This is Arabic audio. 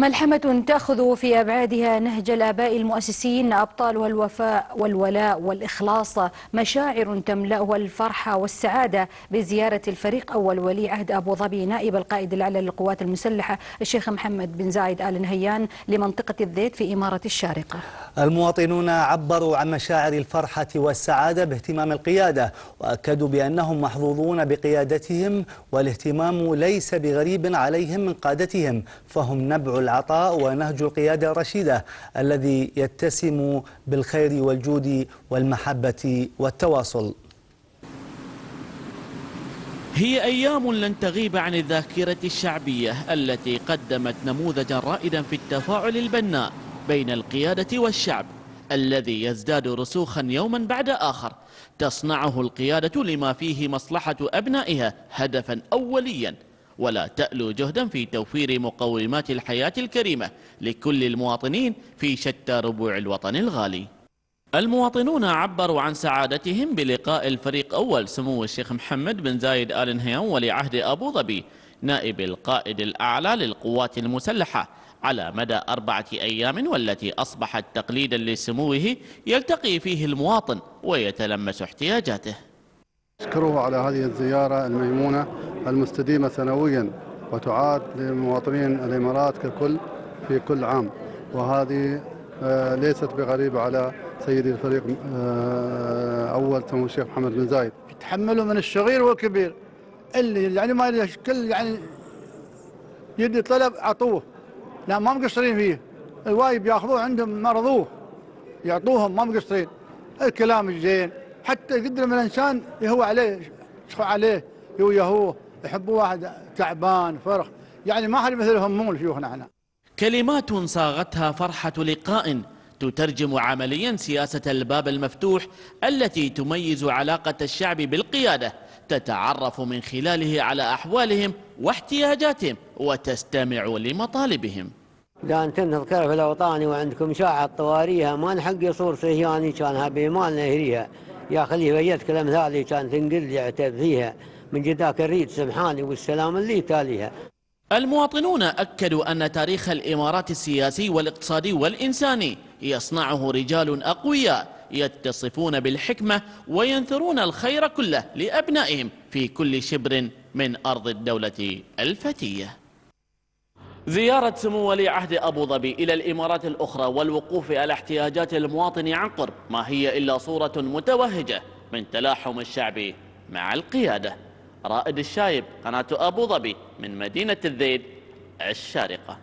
ملحمة تأخذ في أبعادها نهج الآباء المؤسسين أبطالها الوفاء والولاء والإخلاص مشاعر تملأها الفرحة والسعادة. بزيارة الفريق أول ولي عهد أبو ظبي نائب القائد الأعلى للقوات المسلحة الشيخ محمد بن زايد آل نهيان لمنطقة الذيت في إمارة الشارقة. المواطنون عبروا عن مشاعر الفرحة والسعادة باهتمام القيادة وأكدوا بأنهم محظوظون بقيادتهم والاهتمام ليس بغريب عليهم من قادتهم فهم نبع العطاء ونهج القيادة الرشيدة الذي يتسم بالخير والجود والمحبة والتواصل. هي أيام لن تغيب عن الذاكرة الشعبية التي قدمت نموذجا رائدا في التفاعل البناء بين القيادة والشعب الذي يزداد رسوخا يوما بعد آخر. تصنعه القيادة لما فيه مصلحة أبنائها هدفا أوليا. ولا تألو جهدا في توفير مقومات الحياة الكريمة لكل المواطنين في شتى ربوع الوطن الغالي. المواطنون عبروا عن سعادتهم بلقاء الفريق أول سمو الشيخ محمد بن زايد آل نهيان ولي عهد أبو ظبي نائب القائد الأعلى للقوات المسلحة على مدى أربعة أيام والتي أصبحت تقليدا لسموه يلتقي فيه المواطن ويتلمس احتياجاته. أشكره على هذه الزيارة الميمونة المستديمة سنويا وتعاد لمواطنين الإمارات ككل في كل عام. وهذه آه، ليست بغريبة على سيدي الفريق آه، أول سمو الشيخ محمد بن زايد. يتحملوا من الصغير والكبير. اللي يعني ما كل يعني يدي طلب عطوه لا ما مقصرين فيه. الوايب ياخذوه عندهم مرضوه. يعطوهم ما مقصرين. الكلام الزين حتى قدر من الإنسان يهوى عليه يشفع عليه هو يهوه يحبوا واحد تعبان فرخ يعني ما حد مثلهم مو شيوخنا إحنا. كلمات صاغتها فرحة لقاء تترجم عمليا سياسة الباب المفتوح التي تميز علاقة الشعب بالقيادة تتعرف من خلاله على أحوالهم واحتياجاتهم وتستمع لمطالبهم. إذا أنت تذكر في الأوطان وعندكم شاعة طواريها ما نحق يصور صهياني كانها بيمان نهريها يا خليه بيتك الأمثال كان تنقل يعتب فيها من جداك الريد سبحاني والسلام اللي تاليها. المواطنون أكدوا أن تاريخ الإمارات السياسي والاقتصادي والإنساني يصنعه رجال أقوياء يتصفون بالحكمة وينثرون الخير كله لأبنائهم في كل شبر من أرض الدولة الفتية. زيارة سمو ولي عهد أبو ظبي إلى الإمارات الأخرى والوقوف على احتياجات المواطن عن قرب ما هي إلا صورة متوهجة من تلاحم الشعب مع القيادة. رائد الشايب قناة أبو ظبي من مدينة الذيد الشارقة.